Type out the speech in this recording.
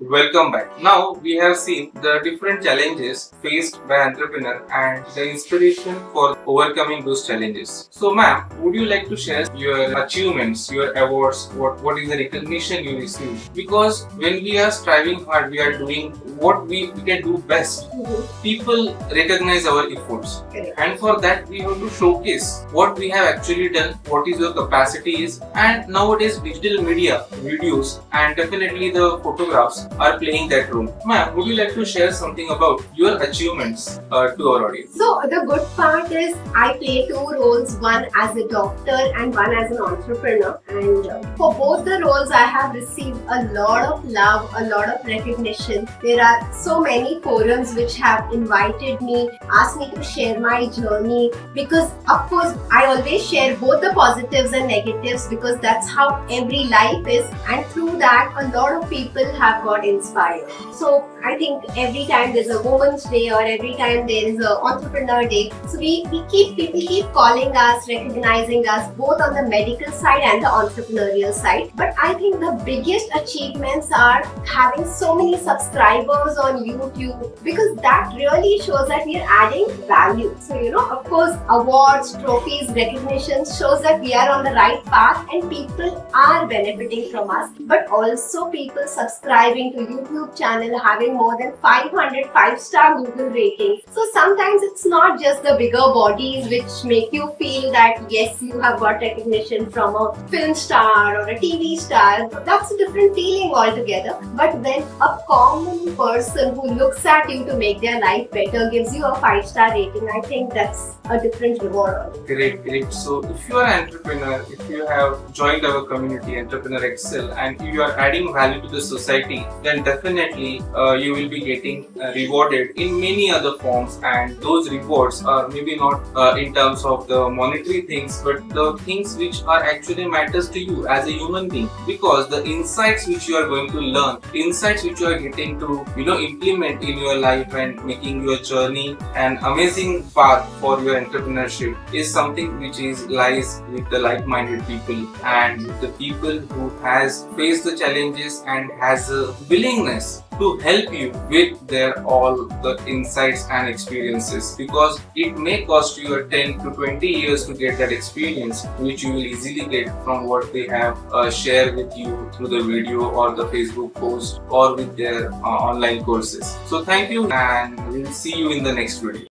Welcome back. Now we have seen the different challenges faced by entrepreneur and the inspiration for overcoming those challenges. So ma'am, would you like to share your achievements, your awards, what, what is the recognition you received? Because when we are striving hard, we are doing what we, we can do best. Mm-hmm. People recognize our efforts. And for that we have to showcase what we have actually done, what is your capacity is and nowadays digital media, videos and definitely the photographs are playing that role. Ma'am, would you like to share something about your achievements uh, to our audience? So the good part is I play two roles, one as a doctor and one as an entrepreneur. And uh, for both the roles, I have received a lot of love, a lot of recognition. There are so many forums which have invited me, asked me to share my journey because of course I always share both the positives and negatives because that's how every life is and through that a lot of people have got inspired. So I think every time there's a Women's Day or every time there is an Entrepreneur Day, so we, we keep people keep calling us, recognizing us both on the medical side and the entrepreneurial side. But I think the biggest achievements are having so many subscribers on YouTube because that really shows that we are adding value. So you know, of course, awards, trophies, recognitions shows that we are on the right path and people are benefiting from us. But also people subscribing to YouTube channel having more than 500 5-star Google ratings. So sometimes it's not just the bigger bodies which make you feel that yes, you have got recognition from a film star or a TV star. That's a different feeling altogether. But when a common person who looks at you to make their life better gives you a 5-star rating, I think that's a different reward. Great, great. So if you are an entrepreneur, if you have joined our community, Entrepreneur Excel, and you are adding value to the society, then definitely uh, you will be getting uh, rewarded in many other forms. And those rewards are maybe not uh, in terms of the monetary things, but the things which are actually matters to you as a human being. Because the insights which you are going to learn, insights which you are getting to, you know, implement in your life and making your journey an amazing path for your entrepreneurship is something which is lies with the like-minded people and the people who has faced the challenges and has a willingness to help you with their all the insights and experiences because it may cost you 10 to 20 years to get that experience which you will easily get from what they have uh, shared with you through the video or the facebook post or with their uh, online courses. So thank you and we'll see you in the next video